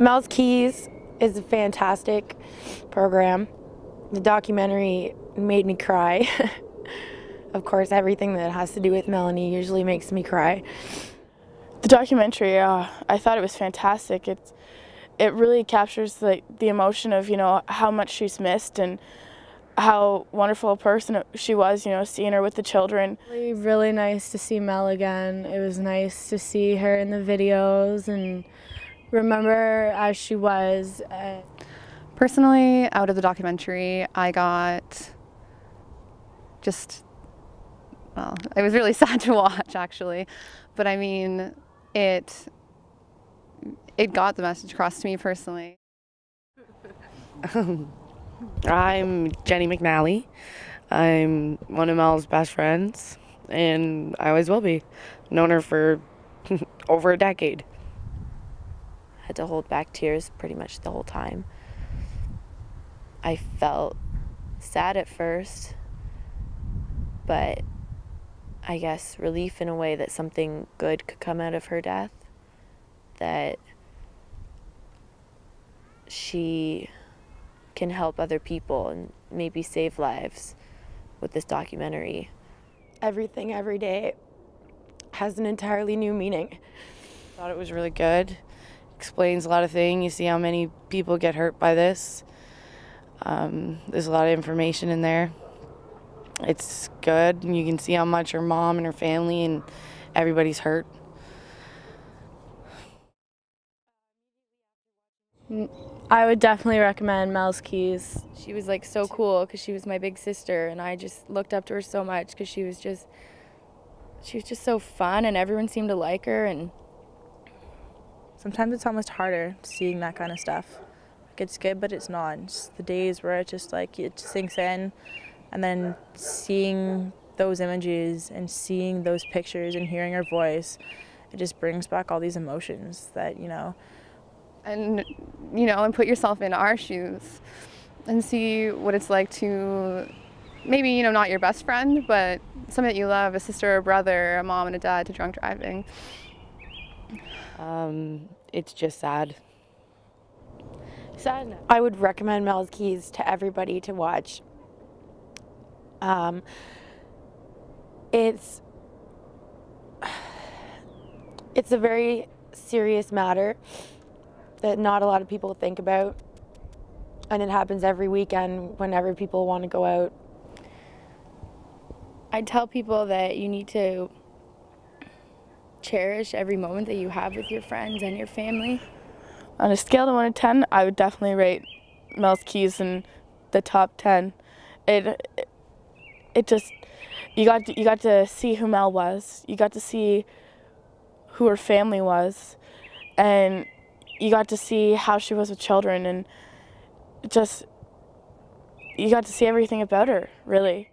Mel's Keys is a fantastic program. The documentary made me cry. of course, everything that has to do with Melanie usually makes me cry. The documentary, uh, I thought it was fantastic. It's, it really captures the, the emotion of, you know, how much she's missed and how wonderful a person she was, you know, seeing her with the children. Really, really nice to see Mel again. It was nice to see her in the videos and remember as she was. Uh, Personally, out of the documentary, I got just, well, it was really sad to watch actually, but I mean, it, it got the message across to me personally. I'm Jenny McNally. I'm one of Mel's best friends, and I always will be. Known her for over a decade. Had to hold back tears pretty much the whole time. I felt sad at first, but I guess relief in a way that something good could come out of her death. That she can help other people and maybe save lives with this documentary. Everything every day has an entirely new meaning. Thought it was really good. Explains a lot of things. You see how many people get hurt by this. Um, there's a lot of information in there. It's good. And you can see how much her mom and her family and everybody's hurt. I would definitely recommend Mel's Keys. She was like so cool because she was my big sister, and I just looked up to her so much because she was just she was just so fun, and everyone seemed to like her. And sometimes it's almost harder seeing that kind of stuff. Like it's good, but it's not. It's the days where it just like it sinks in, and then seeing those images and seeing those pictures and hearing her voice, it just brings back all these emotions that you know and you know and put yourself in our shoes and see what it's like to maybe you know not your best friend but somebody that you love a sister or a brother a mom and a dad to drunk driving um, it's just sad sad i would recommend mel's keys to everybody to watch um, it's it's a very serious matter that not a lot of people think about. And it happens every weekend whenever people want to go out. I tell people that you need to cherish every moment that you have with your friends and your family. On a scale of 1 to 10, I would definitely rate Mel's Keys in the top 10. It, it, it just, you got, to, you got to see who Mel was. You got to see who her family was. And you got to see how she was with children and just you got to see everything about her really